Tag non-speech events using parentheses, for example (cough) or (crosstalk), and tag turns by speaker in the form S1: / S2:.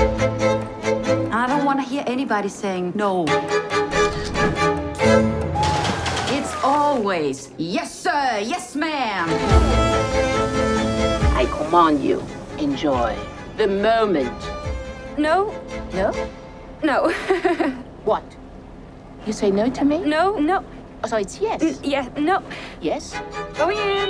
S1: I don't want to hear anybody saying no. It's always yes, sir, yes, ma'am.
S2: I command you, enjoy the moment.
S3: No,
S2: No?
S3: no, (laughs)
S2: What? You say no to me?
S3: no, no.
S2: Oh, so it's yes.
S3: Mm, yeah, no.
S2: Yes?
S3: Go in.